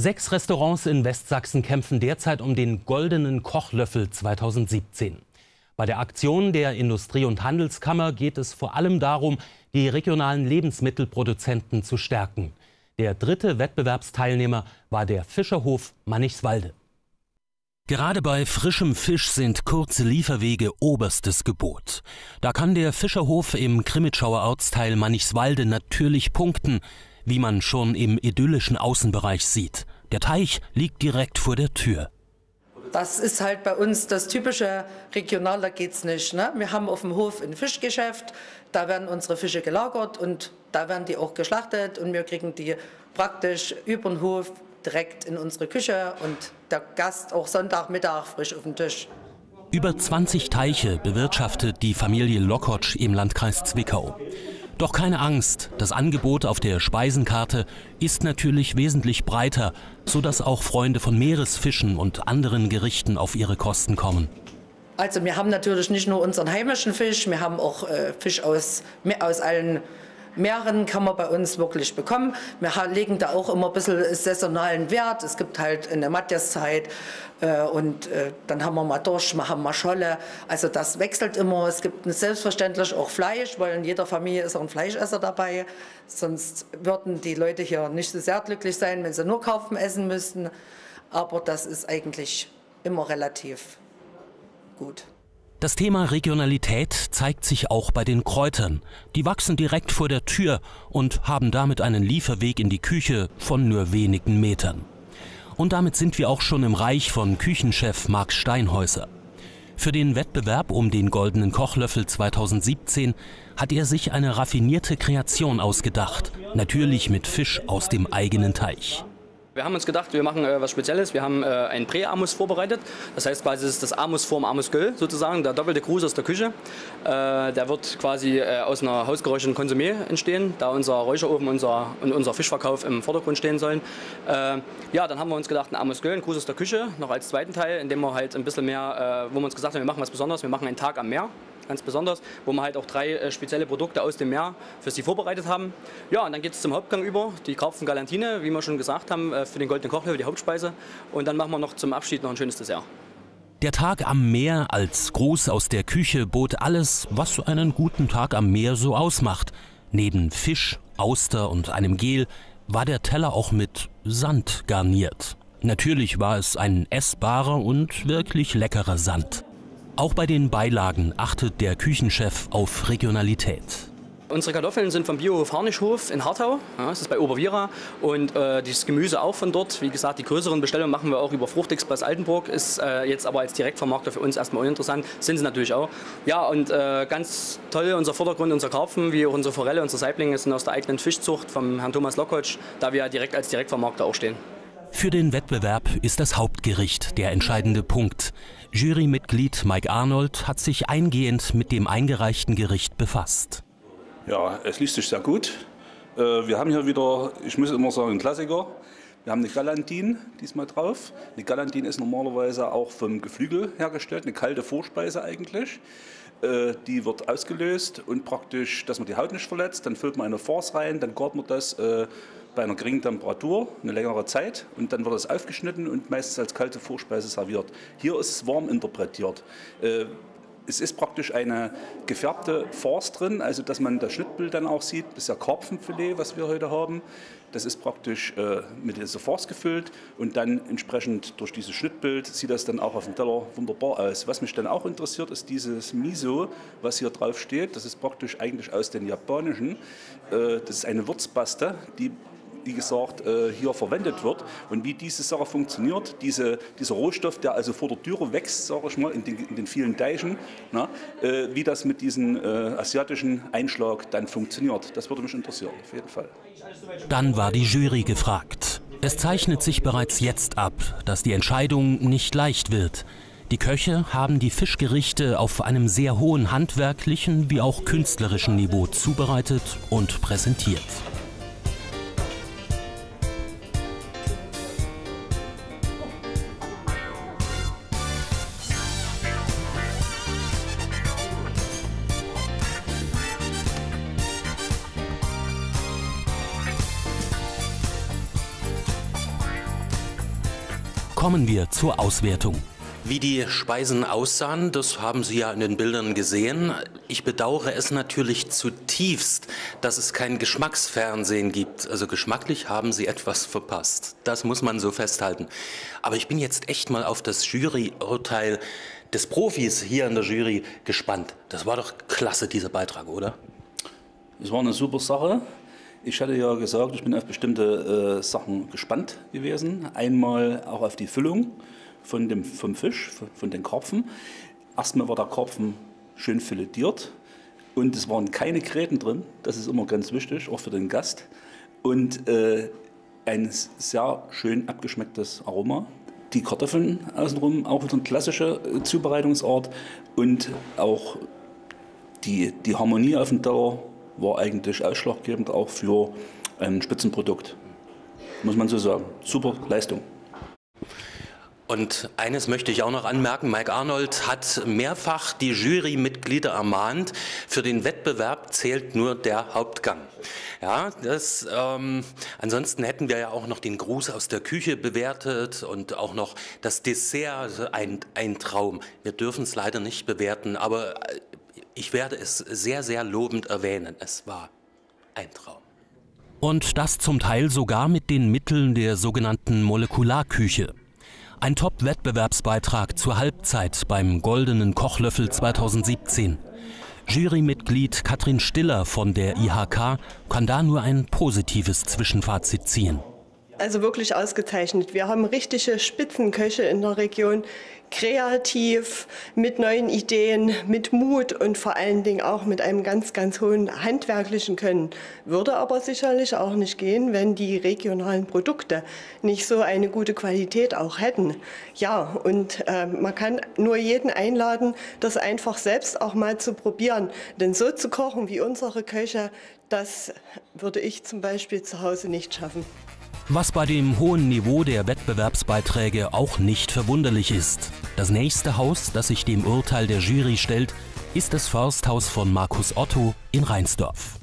Sechs Restaurants in Westsachsen kämpfen derzeit um den goldenen Kochlöffel 2017. Bei der Aktion der Industrie- und Handelskammer geht es vor allem darum, die regionalen Lebensmittelproduzenten zu stärken. Der dritte Wettbewerbsteilnehmer war der Fischerhof Mannichswalde. Gerade bei frischem Fisch sind kurze Lieferwege oberstes Gebot. Da kann der Fischerhof im Krimitschauer Ortsteil Mannichswalde natürlich punkten, wie man schon im idyllischen Außenbereich sieht. Der Teich liegt direkt vor der Tür. Das ist halt bei uns das typische Regional, da geht's nicht. Ne? Wir haben auf dem Hof ein Fischgeschäft, da werden unsere Fische gelagert und da werden die auch geschlachtet und wir kriegen die praktisch über den Hof direkt in unsere Küche und der Gast auch Sonntagmittag frisch auf den Tisch. Über 20 Teiche bewirtschaftet die Familie Lokotsch im Landkreis Zwickau. Doch keine Angst, das Angebot auf der Speisenkarte ist natürlich wesentlich breiter, sodass auch Freunde von Meeresfischen und anderen Gerichten auf ihre Kosten kommen. Also wir haben natürlich nicht nur unseren heimischen Fisch, wir haben auch äh, Fisch aus, aus allen Meeren kann man bei uns wirklich bekommen. Wir legen da auch immer ein bisschen saisonalen Wert. Es gibt halt eine Matthiaszeit äh, und äh, dann haben wir mal Dorsch, wir haben mal Scholle. Also das wechselt immer. Es gibt selbstverständlich auch Fleisch, weil in jeder Familie ist auch ein Fleischesser dabei. Sonst würden die Leute hier nicht so sehr glücklich sein, wenn sie nur kaufen essen müssten. Aber das ist eigentlich immer relativ gut. Das Thema Regionalität zeigt sich auch bei den Kräutern. Die wachsen direkt vor der Tür und haben damit einen Lieferweg in die Küche von nur wenigen Metern. Und damit sind wir auch schon im Reich von Küchenchef Marc Steinhäuser. Für den Wettbewerb um den goldenen Kochlöffel 2017 hat er sich eine raffinierte Kreation ausgedacht, natürlich mit Fisch aus dem eigenen Teich. Wir haben uns gedacht, wir machen äh, was Spezielles. Wir haben äh, einen Prä-Amus vorbereitet. Das heißt quasi, das ist das Amus vorm Amus-Göll sozusagen, der doppelte Gruß aus der Küche. Äh, der wird quasi äh, aus einer hausgeräucherten Konsumé entstehen, da unser Räucherofen unser, und unser Fischverkauf im Vordergrund stehen sollen. Äh, ja, dann haben wir uns gedacht, ein Amus-Göll, ein Gruß aus der Küche, noch als zweiten Teil, in dem wir halt ein bisschen mehr, äh, wo wir uns gesagt haben, wir machen was Besonderes, wir machen einen Tag am Meer ganz besonders, wo wir halt auch drei äh, spezielle Produkte aus dem Meer für Sie vorbereitet haben. Ja, und dann geht es zum Hauptgang über, die Karpfen Galantine, wie wir schon gesagt haben, äh, für den goldenen Kochlöffel, die Hauptspeise. Und dann machen wir noch zum Abschied noch ein schönes Dessert. Der Tag am Meer als Gruß aus der Küche bot alles, was einen guten Tag am Meer so ausmacht. Neben Fisch, Auster und einem Gel war der Teller auch mit Sand garniert. Natürlich war es ein essbarer und wirklich leckerer Sand. Auch bei den Beilagen achtet der Küchenchef auf Regionalität. Unsere Kartoffeln sind vom Biohof Harnischhof in Hartau, ja, das ist bei Obervira und äh, das Gemüse auch von dort. Wie gesagt, die größeren Bestellungen machen wir auch über Fruchtexpress Altenburg, ist äh, jetzt aber als Direktvermarkter für uns erstmal uninteressant, sind sie natürlich auch. Ja, und äh, ganz toll unser Vordergrund, unser Karpfen, wie auch unsere Forelle, unsere Saiblinge sind aus der eigenen Fischzucht vom Herrn Thomas Lokotsch, da wir direkt als Direktvermarkter auch stehen. Für den Wettbewerb ist das Hauptgericht der entscheidende Punkt. Jurymitglied Mike Arnold hat sich eingehend mit dem eingereichten Gericht befasst. Ja, es liest sich sehr gut. Äh, wir haben hier wieder, ich muss immer sagen, einen Klassiker. Wir haben eine Galantin diesmal drauf. Eine Galantin ist normalerweise auch vom Geflügel hergestellt, eine kalte Vorspeise eigentlich. Äh, die wird ausgelöst und praktisch, dass man die Haut nicht verletzt, dann füllt man eine Farce rein, dann gart man das äh, bei einer geringen Temperatur eine längere Zeit und dann wird es aufgeschnitten und meistens als kalte Vorspeise serviert. Hier ist es warm interpretiert. Äh, es ist praktisch eine gefärbte Farce drin, also dass man das Schnittbild dann auch sieht. Das ist ja Karpfenfilet, was wir heute haben. Das ist praktisch äh, mit dieser Farce gefüllt und dann entsprechend durch dieses Schnittbild sieht das dann auch auf dem Teller wunderbar aus. Was mich dann auch interessiert, ist dieses Miso, was hier drauf steht. Das ist praktisch eigentlich aus den japanischen. Äh, das ist eine Würzpaste, die wie gesagt, äh, hier verwendet wird und wie diese Sache funktioniert. Diese, dieser Rohstoff, der also vor der Türe wächst, sage ich mal, in den, in den vielen Deichen, na, äh, wie das mit diesem äh, asiatischen Einschlag dann funktioniert. Das würde mich interessieren, auf jeden Fall. Dann war die Jury gefragt. Es zeichnet sich bereits jetzt ab, dass die Entscheidung nicht leicht wird. Die Köche haben die Fischgerichte auf einem sehr hohen handwerklichen wie auch künstlerischen Niveau zubereitet und präsentiert. Kommen wir zur Auswertung. Wie die Speisen aussahen, das haben Sie ja in den Bildern gesehen. Ich bedauere es natürlich zutiefst, dass es kein Geschmacksfernsehen gibt. Also geschmacklich haben Sie etwas verpasst. Das muss man so festhalten. Aber ich bin jetzt echt mal auf das Juryurteil des Profis hier in der Jury gespannt. Das war doch klasse, dieser Beitrag, oder? Es war eine super Sache. Ich hatte ja gesagt, ich bin auf bestimmte äh, Sachen gespannt gewesen. Einmal auch auf die Füllung von dem, vom Fisch, von den Karpfen. Erstmal war der Karpfen schön filetiert und es waren keine Gräten drin. Das ist immer ganz wichtig, auch für den Gast. Und äh, ein sehr schön abgeschmecktes Aroma. Die Kartoffeln außenrum, auch wieder ein klassischer äh, Zubereitungsart. Und auch die, die Harmonie auf dem Teller war eigentlich ausschlaggebend auch für ein Spitzenprodukt. Muss man so sagen. Super Leistung. Und eines möchte ich auch noch anmerken, Mike Arnold hat mehrfach die Jurymitglieder ermahnt, für den Wettbewerb zählt nur der Hauptgang. Ja, das, ähm, ansonsten hätten wir ja auch noch den Gruß aus der Küche bewertet und auch noch das Dessert, also ein, ein Traum. Wir dürfen es leider nicht bewerten, aber äh, ich werde es sehr, sehr lobend erwähnen. Es war ein Traum. Und das zum Teil sogar mit den Mitteln der sogenannten Molekularküche. Ein Top-Wettbewerbsbeitrag zur Halbzeit beim Goldenen Kochlöffel 2017. Jurymitglied Katrin Stiller von der IHK kann da nur ein positives Zwischenfazit ziehen. Also wirklich ausgezeichnet. Wir haben richtige Spitzenköche in der Region, kreativ, mit neuen Ideen, mit Mut und vor allen Dingen auch mit einem ganz, ganz hohen handwerklichen Können. Würde aber sicherlich auch nicht gehen, wenn die regionalen Produkte nicht so eine gute Qualität auch hätten. Ja, und äh, man kann nur jeden einladen, das einfach selbst auch mal zu probieren. Denn so zu kochen wie unsere Köche, das würde ich zum Beispiel zu Hause nicht schaffen. Was bei dem hohen Niveau der Wettbewerbsbeiträge auch nicht verwunderlich ist. Das nächste Haus, das sich dem Urteil der Jury stellt, ist das Forsthaus von Markus Otto in Rheinsdorf.